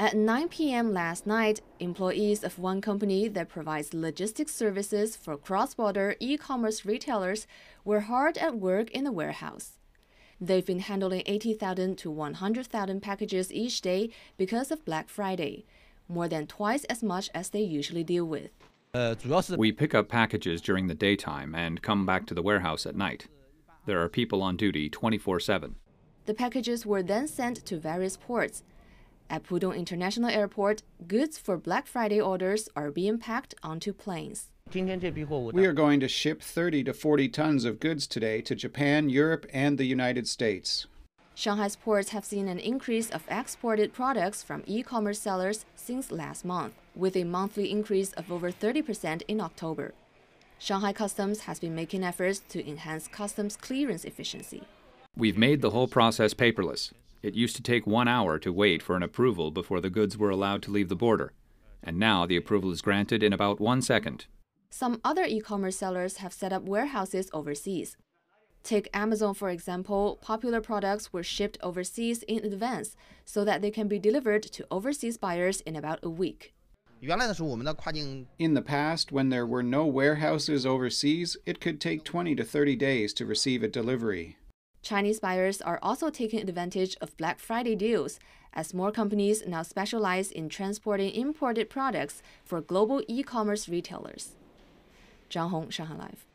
At 9 p.m. last night, employees of one company that provides logistics services for cross border e commerce retailers were hard at work in the warehouse. They've been handling 80,000 to 100,000 packages each day because of Black Friday, more than twice as much as they usually deal with. Uh, we pick up packages during the daytime and come back to the warehouse at night. There are people on duty 24 7. The packages were then sent to various ports. At Pudong International Airport, goods for Black Friday orders are being packed onto planes. We are going to ship 30 to 40 tons of goods today to Japan, Europe, and the United States. Shanghai's ports have seen an increase of exported products from e commerce sellers since last month, with a monthly increase of over 30% in October. Shanghai Customs has been making efforts to enhance customs clearance efficiency. We've made the whole process paperless. It used to take one hour to wait for an approval before the goods were allowed to leave the border. And now the approval is granted in about one second. Some other e commerce sellers have set up warehouses overseas. Take Amazon, for example, popular products were shipped overseas in advance so that they can be delivered to overseas buyers in about a week. In the past, when there were no warehouses overseas, it could take 20 to 30 days to receive a delivery. Chinese buyers are also taking advantage of Black Friday deals as more companies now specialize in transporting imported products for global e commerce retailers. Zhang Hong, Shanghai Live.